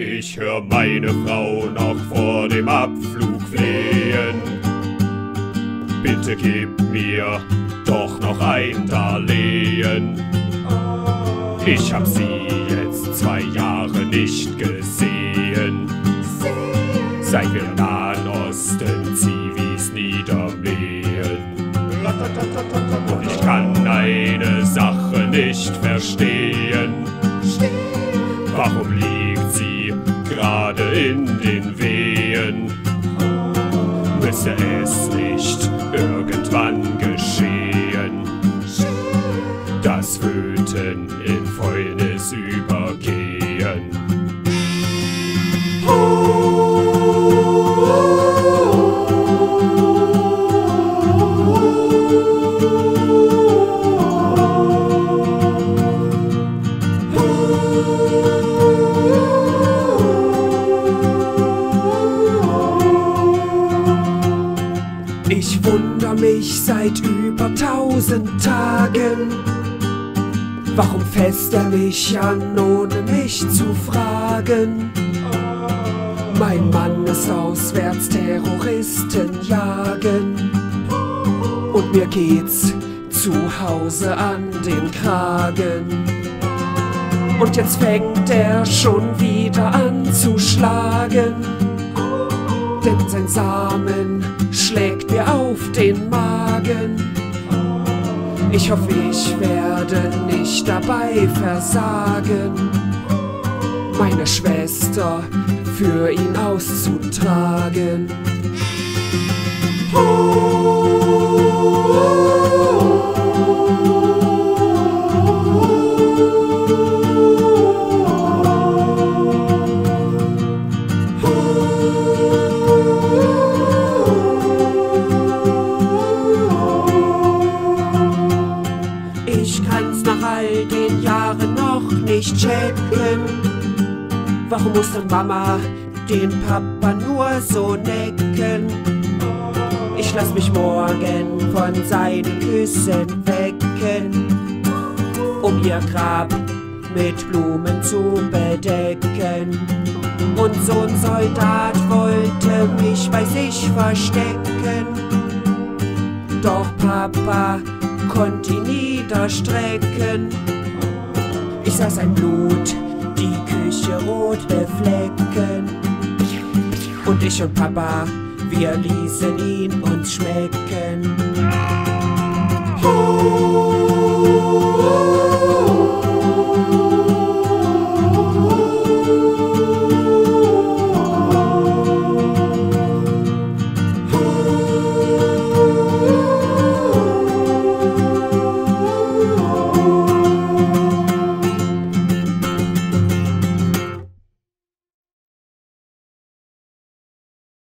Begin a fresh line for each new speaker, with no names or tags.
hör meine Frau noch vor dem Abflug flehen. Bitte gib mir doch noch ein Darlehen. Ich hab sie jetzt zwei Jahre nicht gesehen. Seit wir Nahen Osten Zivis in den Wehen? Müsse es nicht irgendwann geschehen, dass Föten in Fäulnis
Ich wunder mich seit über tausend Tagen. Warum fässt er mich an, ohne mich zu fragen? Mein Mann ist auswärts Terroristen jagen. Und mir geht's zu Hause an den Kragen. Und jetzt fängt er schon wieder an zu schlagen sein Samen schlägt mir auf den Magen. Ich hoffe, ich werde nicht dabei versagen, meine Schwester für ihn auszutragen. Ich den Jahren noch nicht checken. Warum muss denn Mama den Papa nur so necken? Ich lass mich morgen von seinen Küssen wecken, um ihr Grab mit Blumen zu bedecken. Und so ein Soldat wollte mich bei sich verstecken. Doch Papa konnte ihn niederstrecken. Ich sah sein Blut, die Küche rot beflecken. Und ich und Papa, wir ließen ihn uns schmecken. Oh,